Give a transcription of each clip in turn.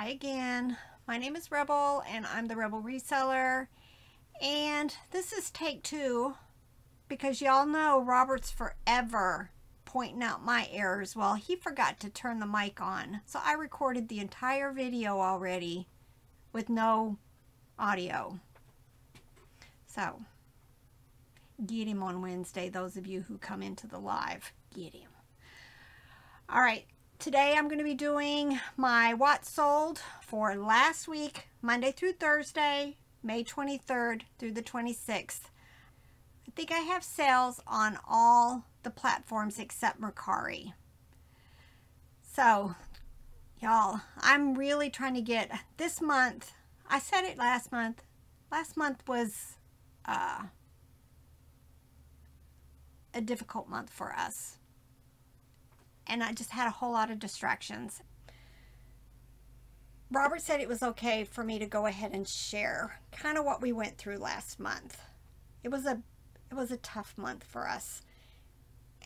Hi again. My name is Rebel and I'm the Rebel Reseller. And this is take two because y'all know Robert's forever pointing out my errors. Well, he forgot to turn the mic on. So I recorded the entire video already with no audio. So get him on Wednesday, those of you who come into the live. Get him. All right, Today I'm going to be doing my Watts sold for last week, Monday through Thursday, May 23rd through the 26th. I think I have sales on all the platforms except Mercari. So, y'all, I'm really trying to get this month. I said it last month. Last month was uh, a difficult month for us and I just had a whole lot of distractions. Robert said it was okay for me to go ahead and share kind of what we went through last month. It was a it was a tough month for us.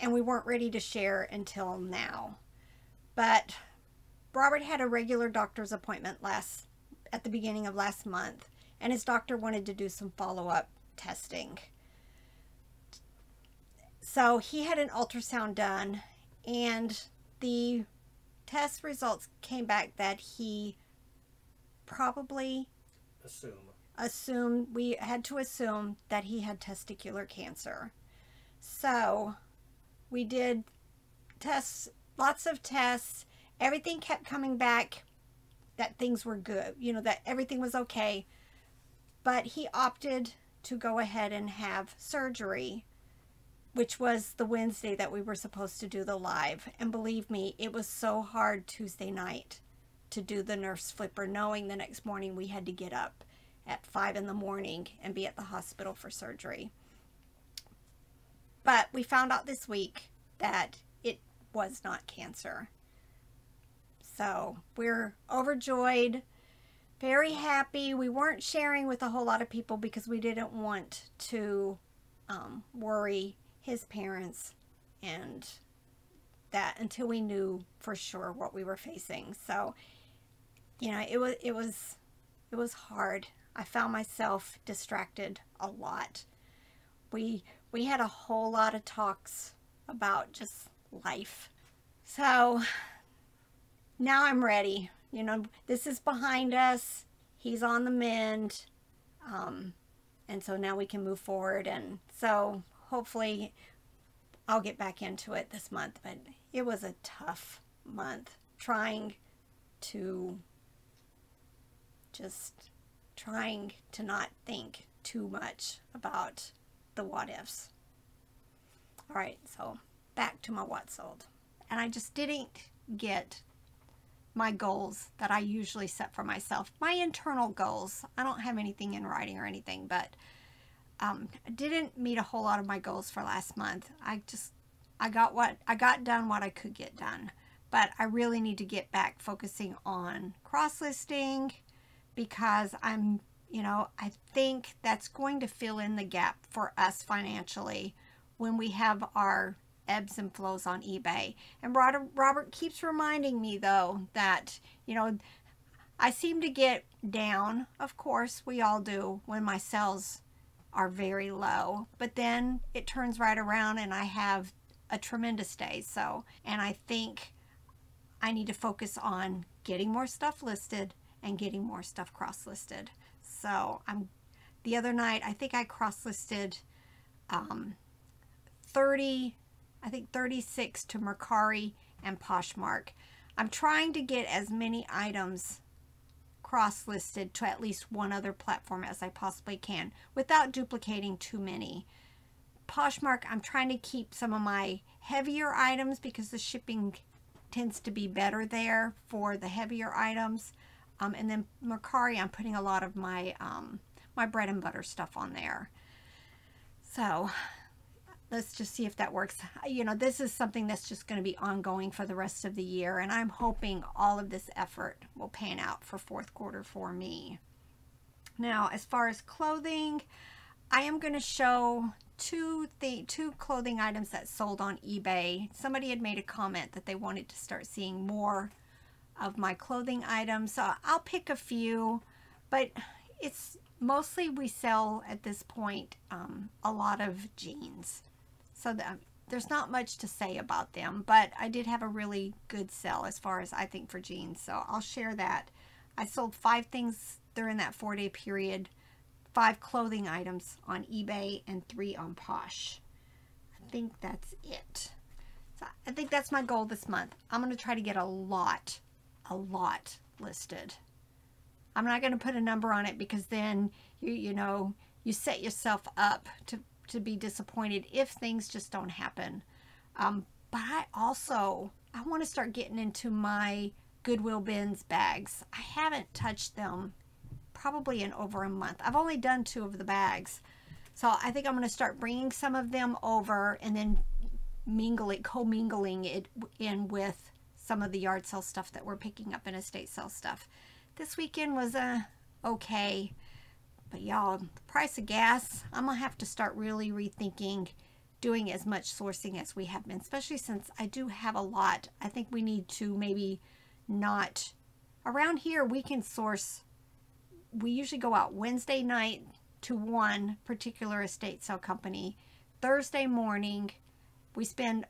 And we weren't ready to share until now. But Robert had a regular doctor's appointment last at the beginning of last month and his doctor wanted to do some follow-up testing. So he had an ultrasound done and the test results came back that he probably assume. assumed we had to assume that he had testicular cancer. So we did tests lots of tests. Everything kept coming back that things were good you know that everything was okay. But he opted to go ahead and have surgery which was the Wednesday that we were supposed to do the live. And believe me, it was so hard Tuesday night to do the nurse flipper, knowing the next morning we had to get up at 5 in the morning and be at the hospital for surgery. But we found out this week that it was not cancer. So we're overjoyed, very happy. We weren't sharing with a whole lot of people because we didn't want to um, worry his parents and that until we knew for sure what we were facing. So, you know, it was it was it was hard. I found myself distracted a lot. We we had a whole lot of talks about just life. So, now I'm ready. You know, this is behind us. He's on the mend. Um, and so now we can move forward. And so hopefully I'll get back into it this month, but it was a tough month trying to just trying to not think too much about the what ifs. All right, so back to my what sold. And I just didn't get my goals that I usually set for myself. My internal goals. I don't have anything in writing or anything, but um, didn't meet a whole lot of my goals for last month. I just, I got what, I got done what I could get done. But I really need to get back focusing on cross-listing because I'm, you know, I think that's going to fill in the gap for us financially when we have our ebbs and flows on eBay. And Robert keeps reminding me though that, you know, I seem to get down, of course, we all do, when my sales are very low. But then it turns right around and I have a tremendous day. So, and I think I need to focus on getting more stuff listed and getting more stuff cross-listed. So I'm, the other night, I think I cross-listed um, 30, I think 36 to Mercari and Poshmark. I'm trying to get as many items cross-listed to at least one other platform as I possibly can without duplicating too many. Poshmark, I'm trying to keep some of my heavier items because the shipping tends to be better there for the heavier items. Um, and then Mercari, I'm putting a lot of my, um, my bread and butter stuff on there. So let's just see if that works. You know, this is something that's just going to be ongoing for the rest of the year, and I'm hoping all of this effort will pan out for fourth quarter for me. Now, as far as clothing, I am going to show two the two clothing items that sold on eBay. Somebody had made a comment that they wanted to start seeing more of my clothing items. So I'll pick a few, but it's mostly we sell at this point um, a lot of jeans. So that, um, there's not much to say about them, but I did have a really good sell as far as I think for jeans. So I'll share that. I sold five things during that four day period, five clothing items on eBay and three on Posh. I think that's it. So I think that's my goal this month. I'm going to try to get a lot, a lot listed. I'm not going to put a number on it because then you you know you set yourself up to to be disappointed if things just don't happen. Um, but I also I want to start getting into my Goodwill bins bags. I haven't touched them probably in over a month. I've only done two of the bags. So I think I'm going to start bringing some of them over and then mingling, co-mingling it in with some of the yard sale stuff that we're picking up in estate sale stuff. This weekend was uh, okay. But y'all, the price of gas, I'm going to have to start really rethinking doing as much sourcing as we have been, especially since I do have a lot. I think we need to maybe not, around here we can source, we usually go out Wednesday night to one particular estate sale company. Thursday morning, we spend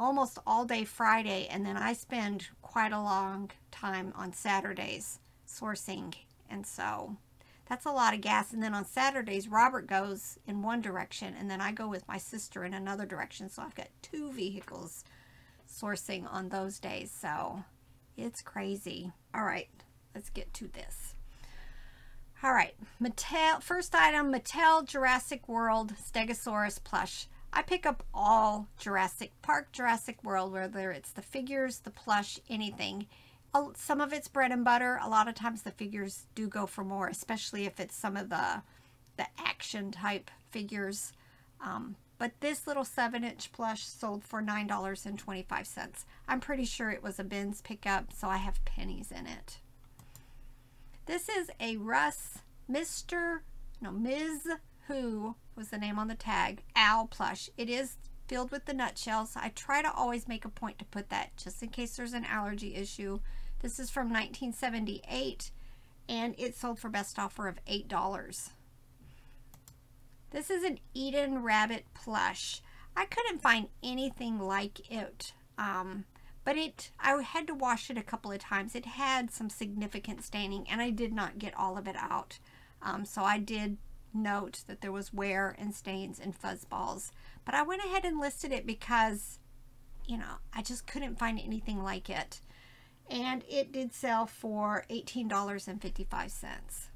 almost all day Friday, and then I spend quite a long time on Saturdays sourcing. And so that's a lot of gas. And then on Saturdays, Robert goes in one direction, and then I go with my sister in another direction. So I've got two vehicles sourcing on those days. So it's crazy. All right, let's get to this. All right, Mattel, first item, Mattel Jurassic World Stegosaurus plush. I pick up all Jurassic Park, Jurassic World, whether it's the figures, the plush, anything. Some of it's bread and butter. A lot of times the figures do go for more, especially if it's some of the, the action type figures. Um, but this little 7-inch plush sold for $9.25. I'm pretty sure it was a bins pickup, so I have pennies in it. This is a Russ Mr. No, Ms. Who was the name on the tag, Owl plush. It is filled with the nutshells. I try to always make a point to put that just in case there's an allergy issue. This is from 1978 and it sold for best offer of $8. This is an Eden Rabbit plush. I couldn't find anything like it. Um, but it, I had to wash it a couple of times. It had some significant staining and I did not get all of it out. Um, so I did note that there was wear and stains and fuzz balls. But I went ahead and listed it because, you know, I just couldn't find anything like it. And it did sell for $18.55.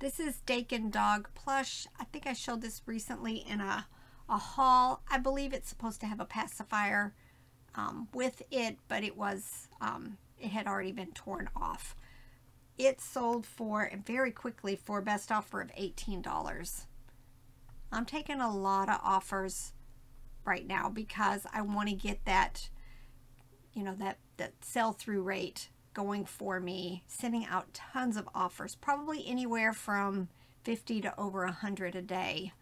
This is Dakin Dog Plush. I think I showed this recently in a, a haul. I believe it's supposed to have a pacifier um, with it, but it was, um, it had already been torn off. It sold for, very quickly, for best offer of $18. I'm taking a lot of offers right now because I want to get that, you know, that, that sell-through rate going for me, sending out tons of offers, probably anywhere from 50 to over 100 a day.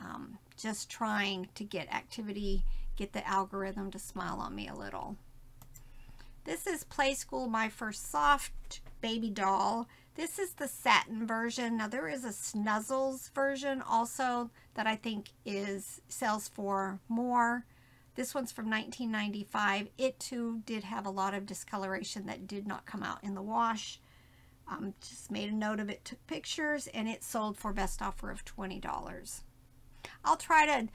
Um, just trying to get activity, get the algorithm to smile on me a little. This is Playskool My First Soft Baby Doll. This is the satin version. Now there is a Snuzzles version also that I think is sells for more. This one's from 1995. It too did have a lot of discoloration that did not come out in the wash. Um, just made a note of it, took pictures, and it sold for best offer of $20. I'll try to,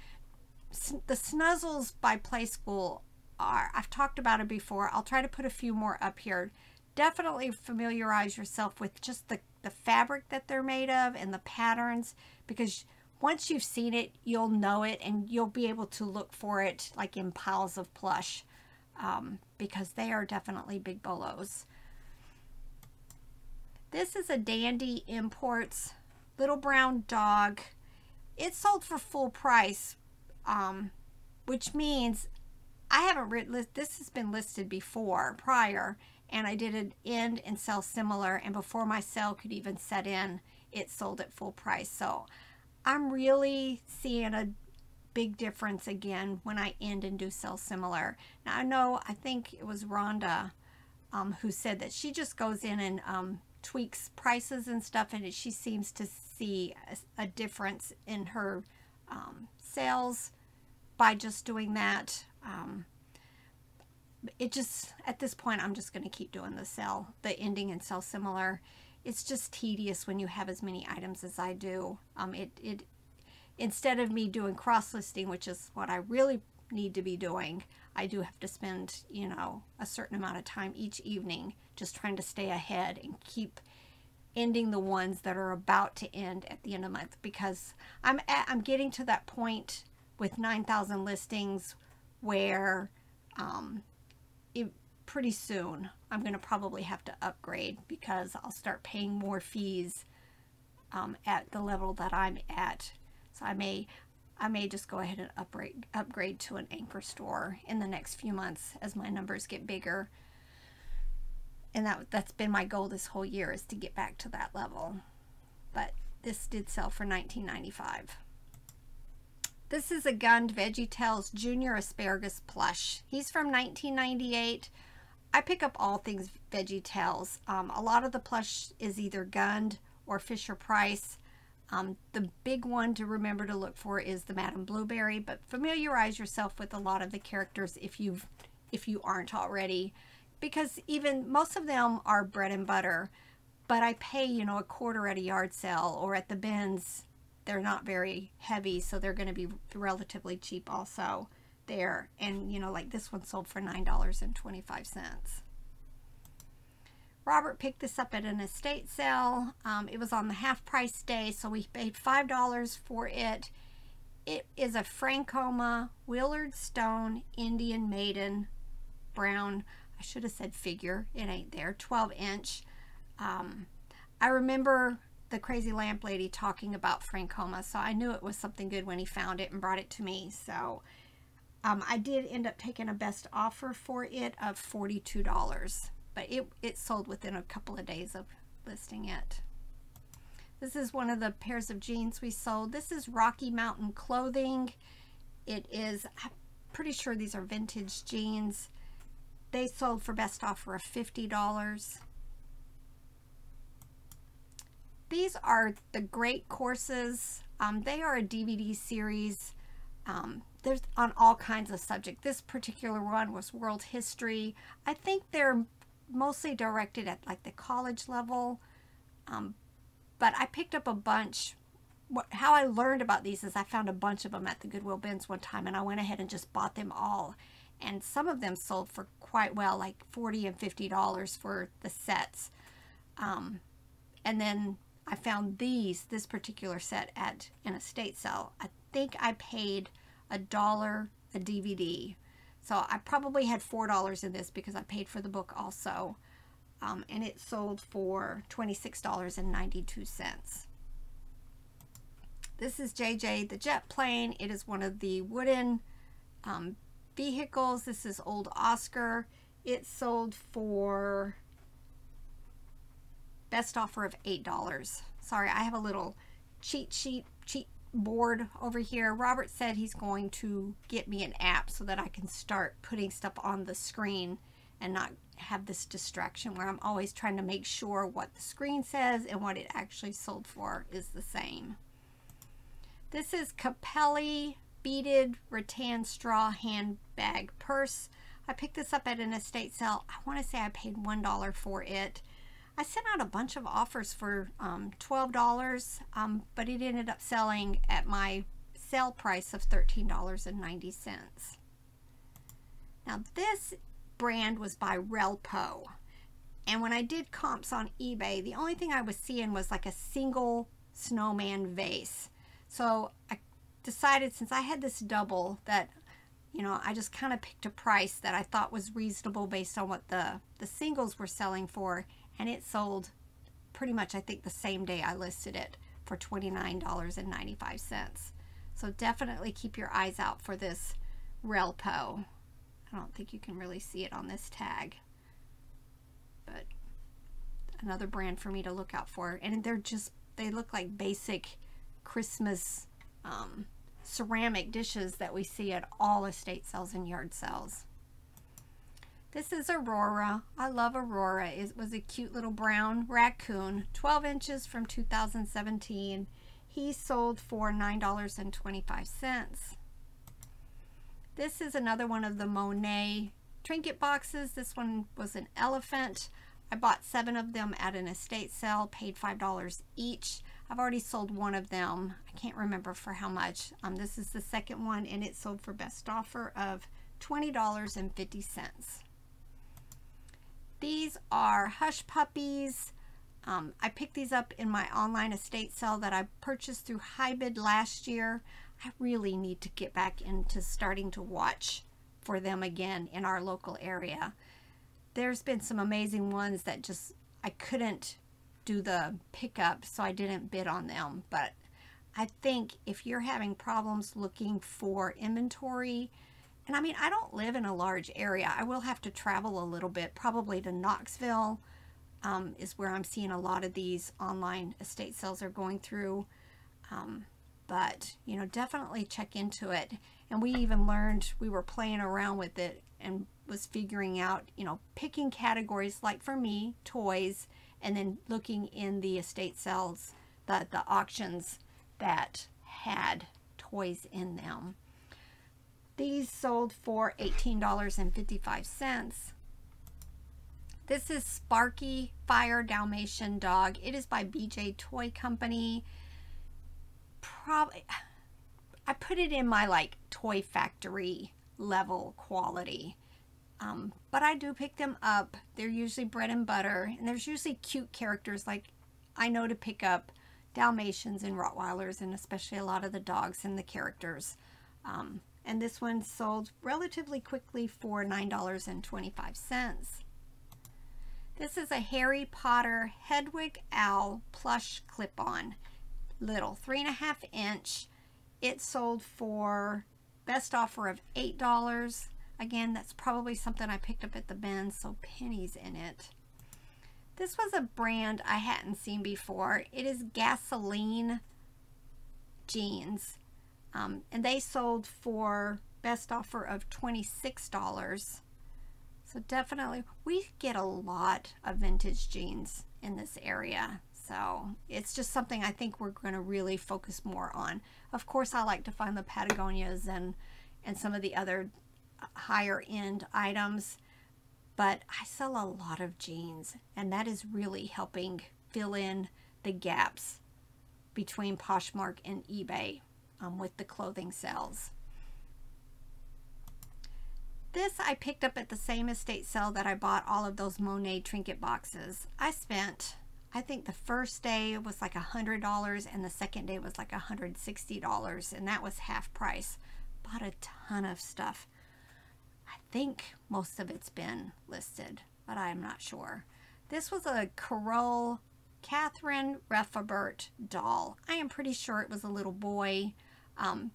the Snuzzles by Playskool are, I've talked about it before. I'll try to put a few more up here. Definitely familiarize yourself with just the, the fabric that they're made of and the patterns because once you've seen it, you'll know it and you'll be able to look for it like in piles of plush um, because they are definitely big bolos. This is a Dandy Imports Little Brown Dog. It sold for full price, um, which means I haven't written, this has been listed before, prior, and I did an end and sell similar, and before my sale could even set in, it sold at full price. So I'm really seeing a big difference again when I end and do sell similar. Now I know, I think it was Rhonda um, who said that she just goes in and um, tweaks prices and stuff, and she seems to see a, a difference in her um, sales by just doing that. Um, it just, at this point, I'm just going to keep doing the sell, the ending and sell similar. It's just tedious when you have as many items as I do. Um, it, it, instead of me doing cross listing, which is what I really need to be doing, I do have to spend, you know, a certain amount of time each evening just trying to stay ahead and keep ending the ones that are about to end at the end of the month because I'm at, I'm getting to that point with 9,000 listings where um, it, pretty soon I'm going to probably have to upgrade because I'll start paying more fees um, at the level that I'm at. So I may I may just go ahead and upgrade upgrade to an anchor store in the next few months as my numbers get bigger. And that that's been my goal this whole year is to get back to that level. But this did sell for 19.95. This is a Gund VeggieTales Junior Asparagus Plush. He's from 1998. I pick up all things VeggieTales. Um, a lot of the plush is either Gund or Fisher Price. Um, the big one to remember to look for is the Madame Blueberry, but familiarize yourself with a lot of the characters if you've if you aren't already, because even most of them are bread and butter. But I pay you know a quarter at a yard sale or at the bins. They're not very heavy, so they're going to be relatively cheap also there. And you know, like this one sold for nine dollars and twenty five cents. Robert picked this up at an estate sale. Um, it was on the half price day, so we paid $5 for it. It is a Frankoma Willard Stone Indian Maiden brown, I should have said figure, it ain't there, 12 inch. Um, I remember the crazy lamp lady talking about Frankoma, so I knew it was something good when he found it and brought it to me. So um, I did end up taking a best offer for it of $42 but it, it sold within a couple of days of listing it. This is one of the pairs of jeans we sold. This is Rocky Mountain Clothing. It is, I'm pretty sure these are vintage jeans. They sold for best offer of $50. These are the Great Courses. Um, they are a DVD series. Um, there's on all kinds of subject. This particular one was world history. I think they're mostly directed at like the college level. Um, but I picked up a bunch. What, how I learned about these is I found a bunch of them at the Goodwill bins one time and I went ahead and just bought them all. And some of them sold for quite well, like 40 and $50 for the sets. Um, and then I found these, this particular set at an estate sale. I think I paid a dollar a DVD so I probably had $4 in this because I paid for the book also. Um, and it sold for $26.92. This is JJ the jet plane. It is one of the wooden um, vehicles. This is old Oscar. It sold for best offer of $8. Sorry, I have a little cheat sheet, cheat board over here. Robert said he's going to get me an app so that I can start putting stuff on the screen and not have this distraction where I'm always trying to make sure what the screen says and what it actually sold for is the same. This is Capelli beaded rattan straw handbag purse. I picked this up at an estate sale. I want to say I paid $1 for it. I sent out a bunch of offers for um, $12, um, but it ended up selling at my sale price of $13.90. Now this brand was by Relpo. And when I did comps on eBay, the only thing I was seeing was like a single snowman vase. So I decided since I had this double that, you know, I just kind of picked a price that I thought was reasonable based on what the, the singles were selling for and it sold pretty much I think the same day I listed it for $29.95 so definitely keep your eyes out for this Relpo. I don't think you can really see it on this tag but another brand for me to look out for. And they're just they look like basic Christmas um, ceramic dishes that we see at all estate sales and yard sales This is Aurora. I love Aurora. It was a cute little brown raccoon, 12 inches from 2017. He sold for $9.25. This is another one of the Monet trinket boxes. This one was an elephant. I bought seven of them at an estate sale, paid $5 each. I've already sold one of them. I can't remember for how much. Um, this is the second one and it sold for best offer of $20.50. These are Hush Puppies. Um, I picked these up in my online estate sale that I purchased through HiBid last year. I really need to get back into starting to watch for them again in our local area. There's been some amazing ones that just I couldn't do the pickup, so I didn't bid on them. But I think if you're having problems looking for inventory, and I mean, I don't live in a large area. I will have to travel a little bit, probably to Knoxville um, is where I'm seeing a lot of these online estate sales are going through. Um, but, you know, definitely check into it. And we even learned, we were playing around with it and was figuring out, you know, picking categories like for me, toys, and then looking in the estate sales, the, the auctions that had toys in them. These sold for $18.55. This is Sparky Fire Dalmatian Dog. It is by BJ Toy Company. Probably, I put it in my like Toy Factory level quality. Um, but I do pick them up. They're usually bread and butter. And there's usually cute characters like I know to pick up Dalmatians and Rottweilers and especially a lot of the dogs and the characters. Um, and this one sold relatively quickly for $9.25. This is a Harry Potter Hedwig Owl plush clip-on. Little, three and a half inch. It sold for best offer of $8. Again, that's probably something I picked up at the bin, so pennies in it. This was a brand I hadn't seen before. It is Gasoline Jeans. Um, and they sold for best offer of $26. So definitely, we get a lot of vintage jeans in this area. So it's just something I think we're going to really focus more on. Of course, I like to find the Patagonias and, and some of the other higher end items, but I sell a lot of jeans and that is really helping fill in the gaps between Poshmark and eBay um, with the clothing sales. This I picked up at the same estate sale that I bought all of those Monet trinket boxes. I spent, I think the first day was like a $100 and the second day was like a $160 and that was half price. Bought a ton of stuff. I think most of it's been listed, but I'm not sure. This was a Corolle Catherine Refabert doll. I am pretty sure it was a little boy. Um,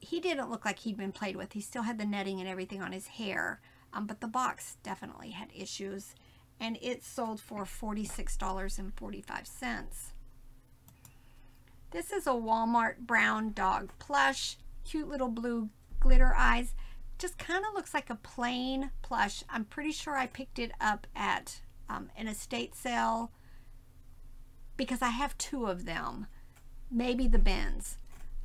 he didn't look like he'd been played with. He still had the netting and everything on his hair, um, but the box definitely had issues. And it sold for $46.45. This is a Walmart brown dog plush. Cute little blue glitter eyes. Just kind of looks like a plain plush. I'm pretty sure I picked it up at um, an estate sale because I have two of them. Maybe the bins.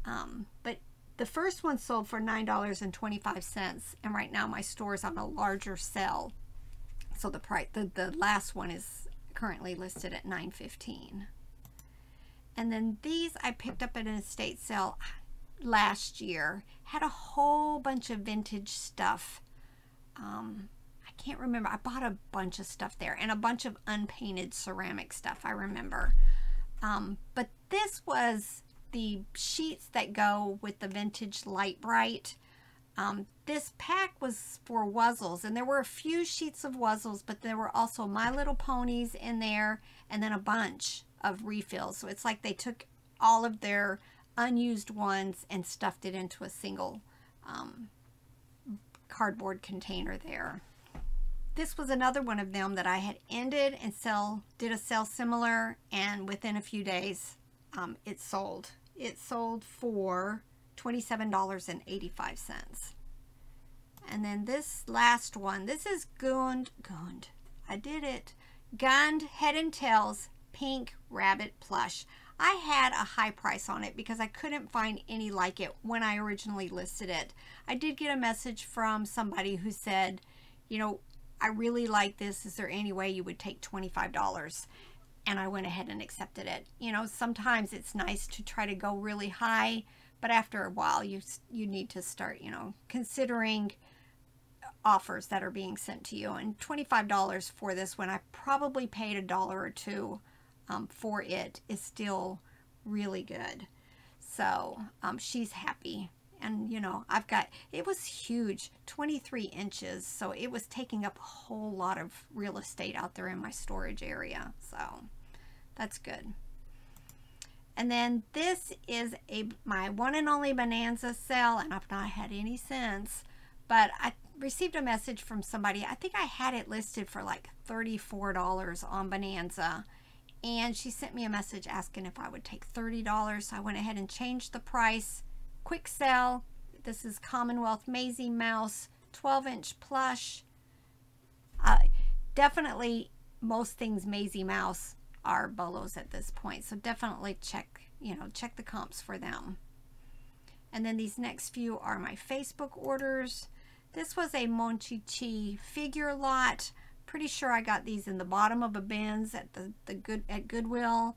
Um, but the first one sold for $9.25 and right now my store is on a larger sale. So the price the, the last one is currently listed at $9.15. And then these I picked up at an estate sale last year. Had a whole bunch of vintage stuff. Um, I can't remember. I bought a bunch of stuff there and a bunch of unpainted ceramic stuff, I remember. Um, but this was the sheets that go with the vintage Lite-Brite Um, this pack was for Wuzzles, and there were a few sheets of Wuzzles, but there were also My Little Ponies in there, and then a bunch of refills. So it's like they took all of their unused ones and stuffed it into a single um, cardboard container there. This was another one of them that I had ended and sell, did a sell similar, and within a few days um, it sold. It sold for $27.85. And then this last one, this is Gund, Gund, I did it. Gund Head and Tails Pink Rabbit Plush. I had a high price on it because I couldn't find any like it when I originally listed it. I did get a message from somebody who said, you know, I really like this. Is there any way you would take $25? And I went ahead and accepted it. You know, sometimes it's nice to try to go really high, but after a while you you need to start, you know, considering offers that are being sent to you. And $25 for this when I probably paid a dollar or two um, for it is still really good. So um, she's happy. And, you know, I've got, it was huge, 23 inches. So it was taking up a whole lot of real estate out there in my storage area. So that's good. And then this is a my one and only Bonanza sale, and I've not had any since. But I received a message from somebody. I think I had it listed for like $34 on Bonanza and she sent me a message asking if I would take $30. So I went ahead and changed the price. Quick sell. This is Commonwealth Maisy Mouse 12 inch plush. Uh, definitely most things Maisy Mouse are bolos at this point. So definitely check, you know, check the comps for them. And then these next few are my Facebook orders. This was a Monchichi figure lot. Pretty sure I got these in the bottom of a bins at the, the good at Goodwill.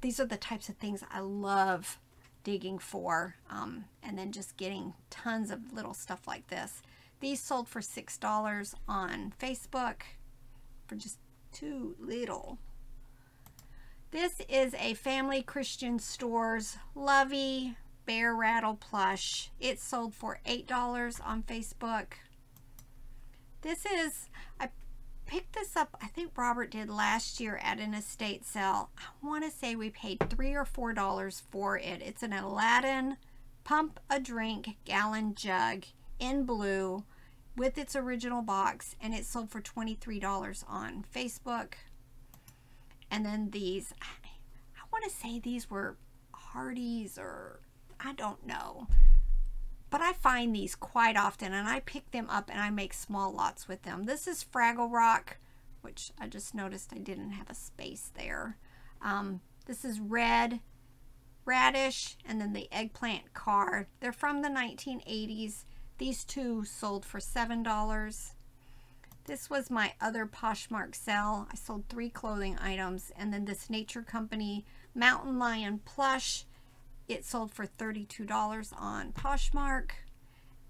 These are the types of things I love digging for um, and then just getting tons of little stuff like this. These sold for $6 on Facebook for just too little. This is a Family Christian Stores Lovey Bear Rattle Plush. It sold for $8 on Facebook. This is, I picked this up, I think Robert did last year at an estate sale. I want to say we paid 3 or $4 for it. It's an Aladdin pump a drink gallon jug in blue with its original box and it sold for $23 on Facebook. And then these, I want to say these were Hardee's or I don't know. But I find these quite often and I pick them up and I make small lots with them. This is Fraggle Rock, which I just noticed I didn't have a space there. Um, this is red radish and then the eggplant car. They're from the 1980s. These two sold for $7. This was my other Poshmark sale. I sold three clothing items and then this Nature Company Mountain Lion plush it sold for $32 on Poshmark.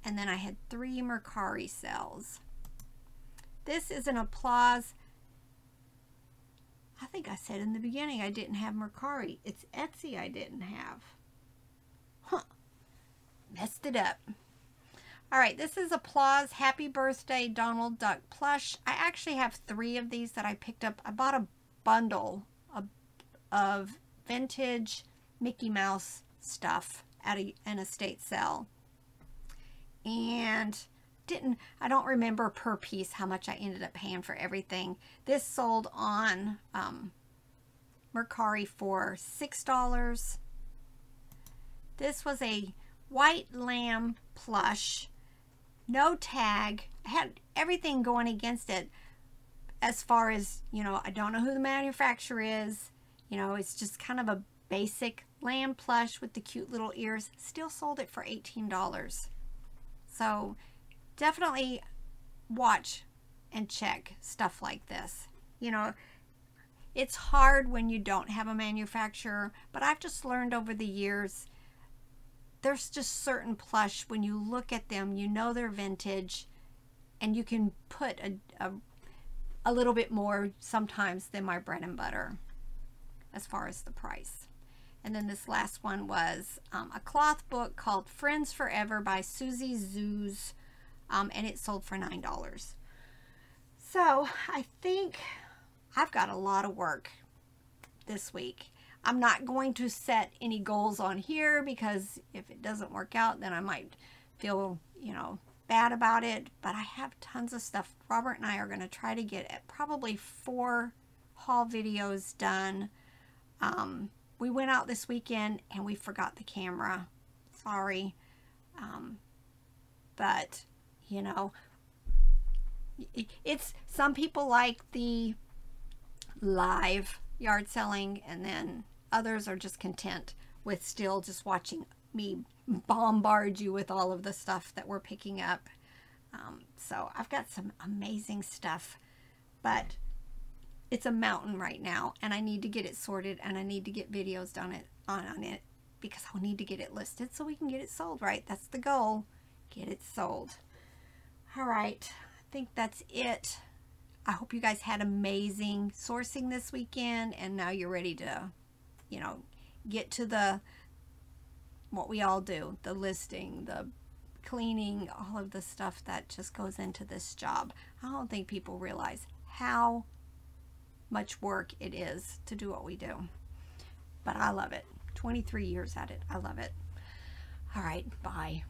And then I had three Mercari sales. This is an Applause. I think I said in the beginning I didn't have Mercari. It's Etsy I didn't have. Huh. Messed it up. All right, this is Applause Happy Birthday Donald Duck plush. I actually have three of these that I picked up. I bought a bundle of, of vintage Mickey Mouse stuff at a, an estate sale. And didn't, I don't remember per piece how much I ended up paying for everything. This sold on um, Mercari for $6. This was a white lamb plush, no tag, had everything going against it as far as, you know, I don't know who the manufacturer is. You know, it's just kind of a basic lamb plush with the cute little ears. Still sold it for $18. So definitely watch and check stuff like this. You know, it's hard when you don't have a manufacturer, but I've just learned over the years there's just certain plush when you look at them, you know they're vintage and you can put a, a, a little bit more sometimes than my bread and butter as far as the price. And then this last one was um, a cloth book called Friends Forever by Suzy's Zoo. Um, and it sold for $9. So I think I've got a lot of work this week. I'm not going to set any goals on here because if it doesn't work out, then I might feel, you know, bad about it. But I have tons of stuff. Robert and I are going to try to get at probably four haul videos done. Um, we went out this weekend and we forgot the camera. Sorry. Um, but you know. It's some people like the live yard selling and then others are just content with still just watching me bombard you with all of the stuff that we're picking up. Um, so I've got some amazing stuff, but it's a mountain right now and I need to get it sorted and I need to get videos done it on, on it because I'll need to get it listed so we can get it sold, right? That's the goal. Get it sold. All right. I think that's it. I hope you guys had amazing sourcing this weekend and now you're ready to, you know, get to the what we all do, the listing, the cleaning, all of the stuff that just goes into this job. I don't think people realize how much work it is to do what we do. But I love it. 23 years at it. I love it. All right, bye.